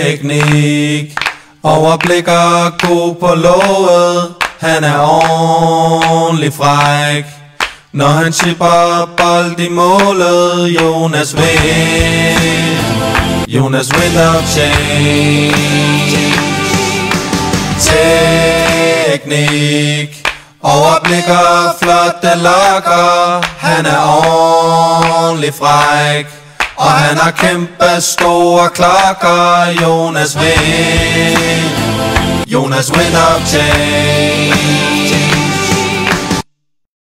Teknik. Overblik og god på låget. Han er ordentlig fræk. Når han chipper bold i målet Jonas Vind. Jonas Vind of change Teknik. Overblik og flotte lokker Han er ordentlig fræk. Og han har kæmpe store klokker Jonas Vind. Jonas Vind of change